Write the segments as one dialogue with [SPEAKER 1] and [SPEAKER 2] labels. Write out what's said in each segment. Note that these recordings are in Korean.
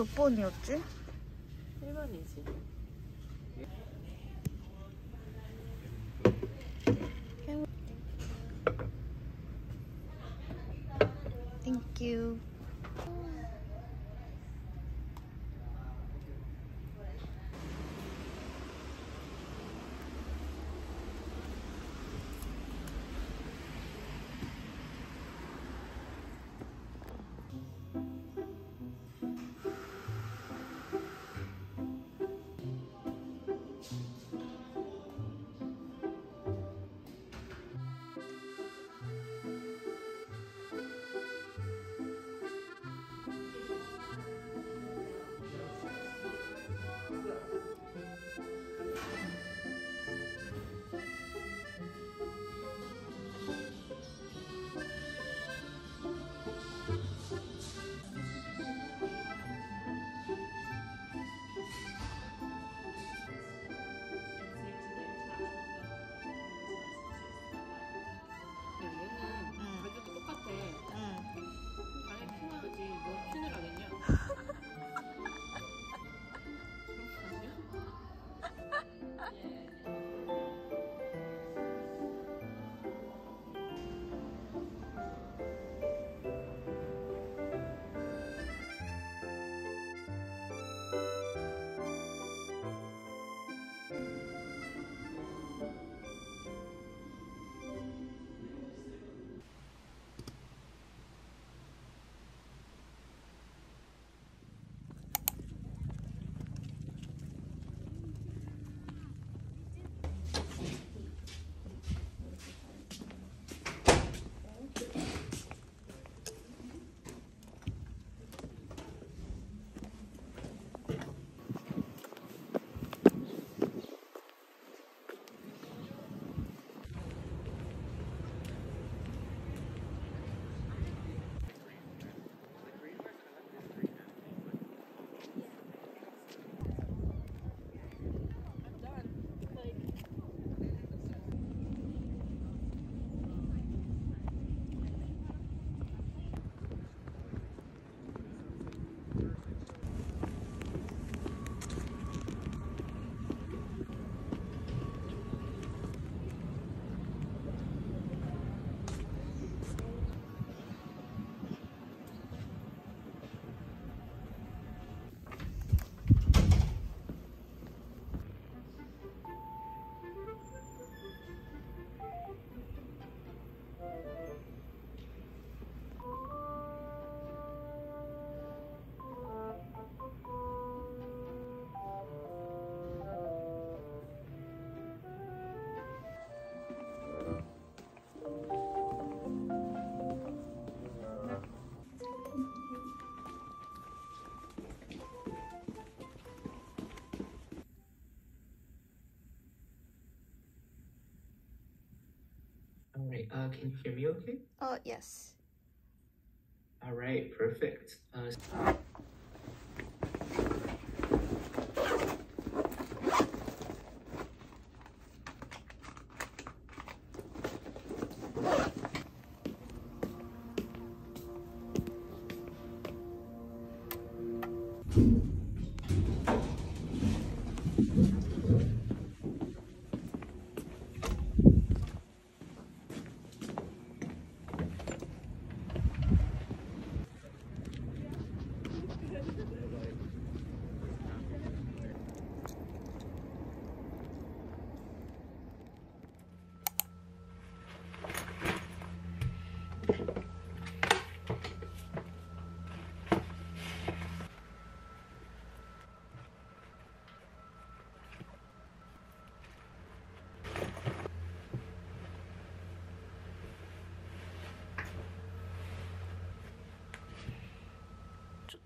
[SPEAKER 1] 몇 번이었지?
[SPEAKER 2] 1번이지.
[SPEAKER 3] Hear me okay?
[SPEAKER 1] Oh, yes.
[SPEAKER 3] All right. Perfect. Uh,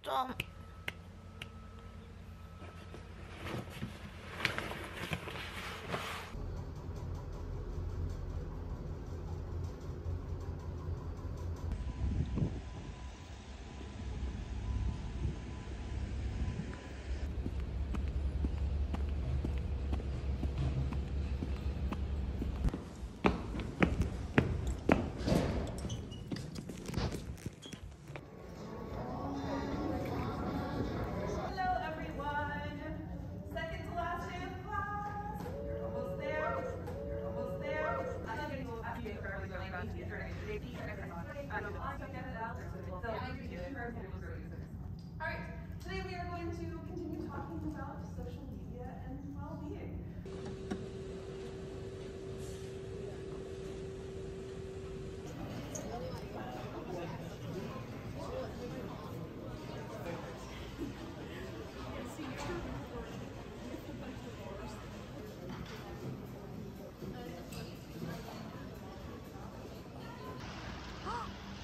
[SPEAKER 4] dumb. Today we are going to continue talking about social media and well-being.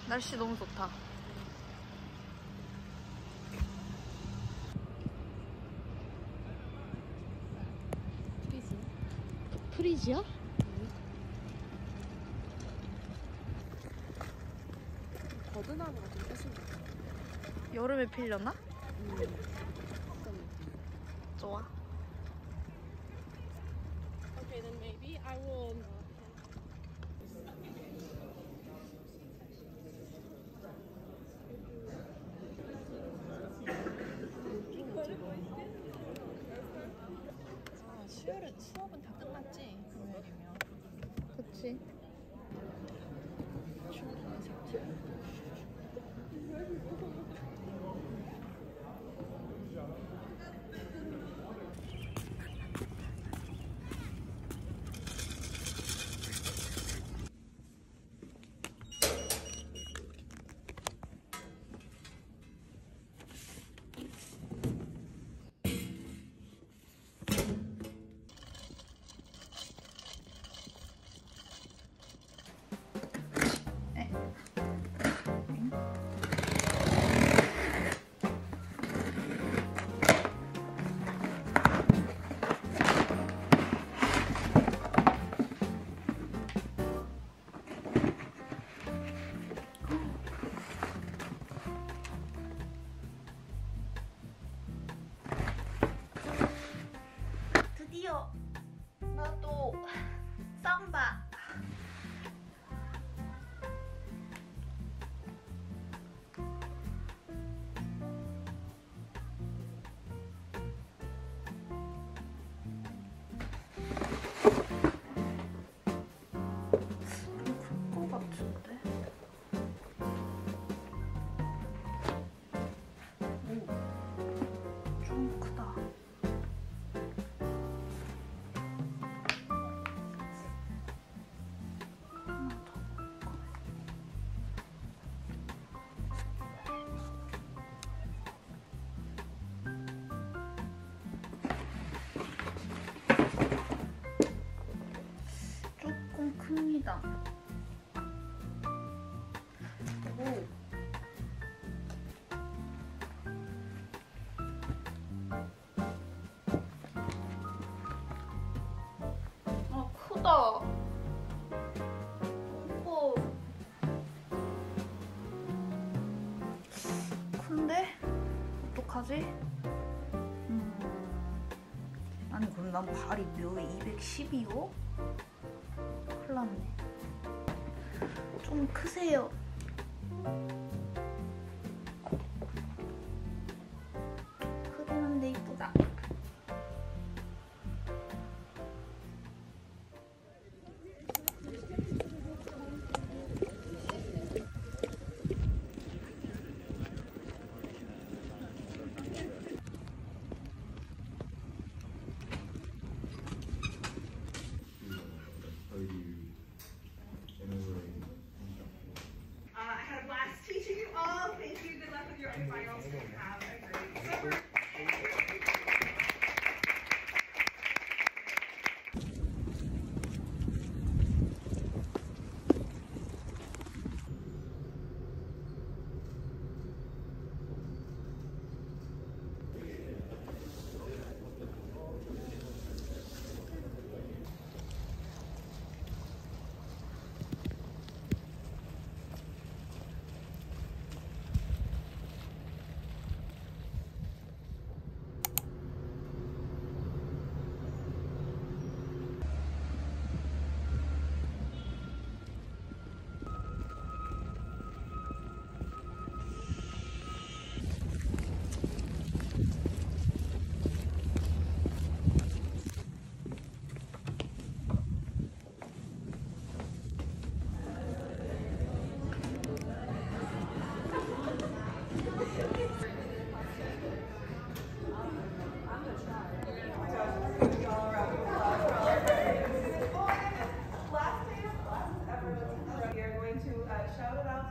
[SPEAKER 1] 날씨 너무 좋다.
[SPEAKER 5] 프리즈.
[SPEAKER 1] 프리지야?
[SPEAKER 5] 버드나무가 좀 뜻인 것 같아.
[SPEAKER 1] 여름에 필려나?
[SPEAKER 5] 음.
[SPEAKER 1] 좋아.
[SPEAKER 5] Okay, then maybe I will.
[SPEAKER 1] 것 하지? 음. 아니 그럼 난 발이 묘에 212요? 큰일 났네. 좀 크세요.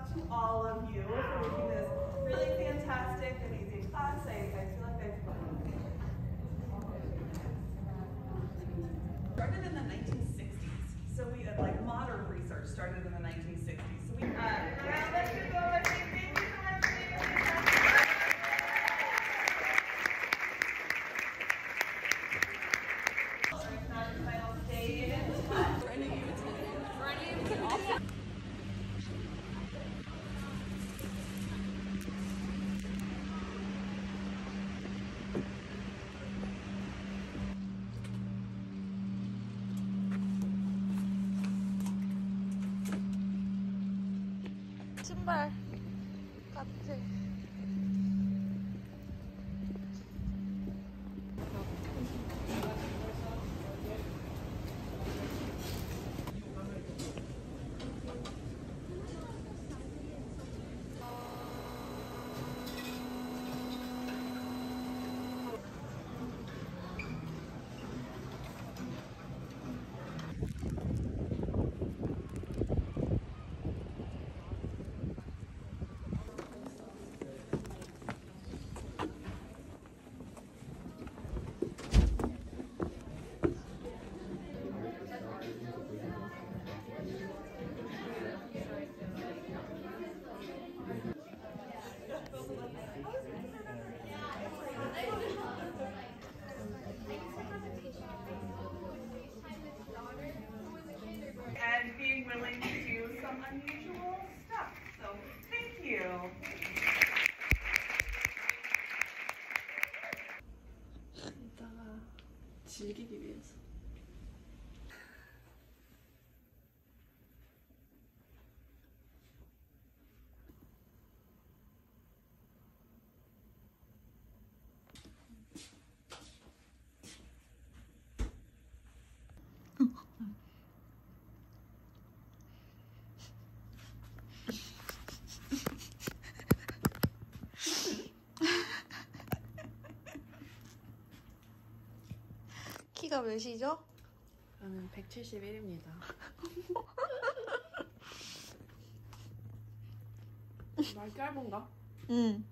[SPEAKER 4] To all of you for making this really fantastic, amazing class. I, I feel like I've started in the 1960s. So we had like modern research started in the 1960s. So we uh, now let's go
[SPEAKER 1] 신발 같아.
[SPEAKER 4] and being willing to do some unusual stuff. So thank you.
[SPEAKER 5] 이따가 즐기기 위해서.
[SPEAKER 1] 키가 몇이죠?
[SPEAKER 5] 저는 171입니다. 말 짧은가?
[SPEAKER 1] 응.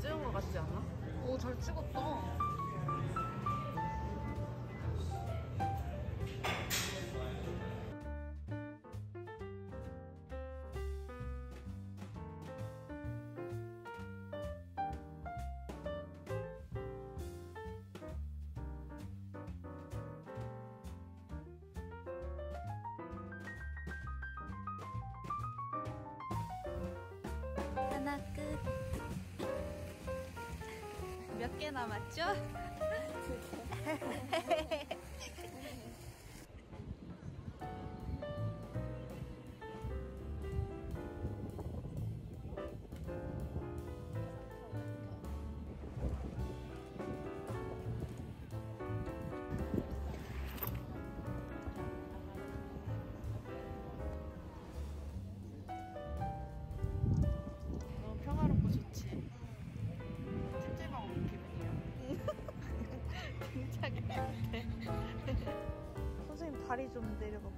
[SPEAKER 1] 찍은 것 같지 않아?
[SPEAKER 6] 오, 잘 찍었다. 몇개 남았죠? 다리 좀 내려봐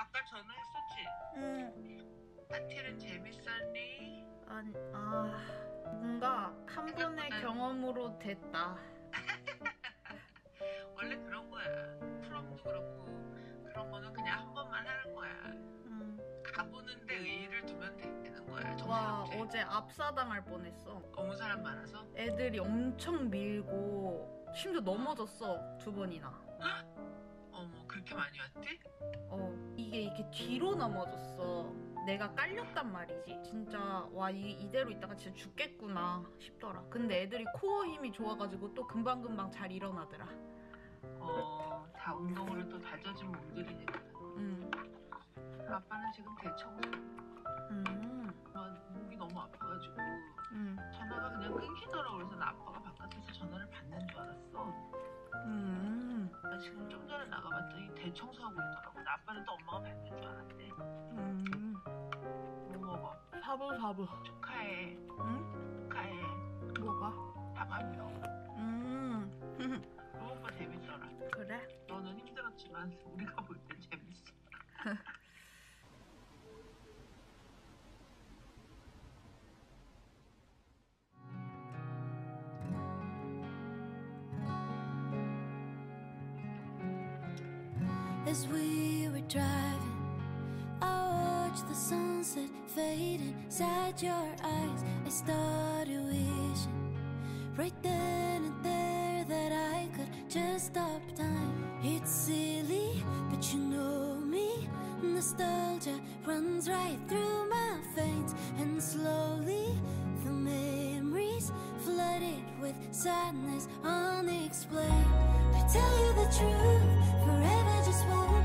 [SPEAKER 7] 아까 전화했었지?
[SPEAKER 6] 응.
[SPEAKER 7] 파티는 재밌었니?
[SPEAKER 6] 아니, 아. 뭔가 한 번의 경험으로 됐다.
[SPEAKER 7] 원래 그런 거야. 프롬도 그렇고 그런 거는 그냥 한 번만 하는 거야.
[SPEAKER 6] 응.
[SPEAKER 7] 가보는데 의의를 두면 되는 거야.
[SPEAKER 6] 와,
[SPEAKER 7] 정신없게.
[SPEAKER 6] 어제 압사당할 뻔했어.
[SPEAKER 7] 너무 사람 많아서
[SPEAKER 6] 애들이 엄청 밀고, 심지어 넘어졌어. 두 번이나.
[SPEAKER 7] 어머 그렇게 많이 왔지?
[SPEAKER 6] 어, 이게 이렇게 뒤로 넘어졌어. 내가 깔렸단 말이지. 진짜, 와, 이, 이대로 있다가 진짜 죽겠구나 싶더라. 근데 애들이 코어 힘이 좋아가지고 또 금방금방 잘 일어나더라.
[SPEAKER 7] 어 다 운동으로 또 다져진 몸들이니까.
[SPEAKER 6] 응.
[SPEAKER 7] 아빠는 지금 대청소.
[SPEAKER 6] 음.
[SPEAKER 7] 아, 목이 너무 아파가지고
[SPEAKER 6] 음.
[SPEAKER 7] 전화가 그냥 끊기더라고 그래서 나 아빠가 바깥에서 전화를 받는 줄 알았어.
[SPEAKER 6] 음.
[SPEAKER 7] 나 지금 좀 전에 나가봤더니 대청소하고 있더라고. 나 아빠는 또 엄마가 뵙는 줄 알았대.
[SPEAKER 1] 음,
[SPEAKER 7] 뭐 먹어?
[SPEAKER 1] 사부 사부.
[SPEAKER 7] 축하해.
[SPEAKER 1] 응?
[SPEAKER 7] 축하해.
[SPEAKER 1] 뭐가?
[SPEAKER 7] 다감요.
[SPEAKER 1] 음,
[SPEAKER 7] 그거가 재밌더라.
[SPEAKER 1] 그래?
[SPEAKER 7] 너는 힘들었지만 우리가 볼 땐 재밌어.
[SPEAKER 8] inside your eyes. I started wishing right then and there that I could just stop time. It's silly, but you know me. Nostalgia runs right through my veins, and slowly the memories flooded with sadness unexplained. I tell you the truth, forever just won't